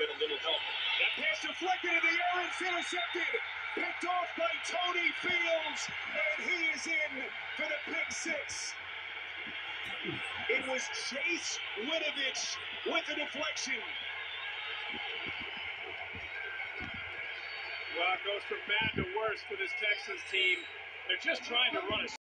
been a little help. That pass deflected in the air it's intercepted. Picked off by Tony Fields, and he is in for the pick six. It was Chase Winovich with the deflection. Well, it goes from bad to worse for this Texas team. They're just trying to run a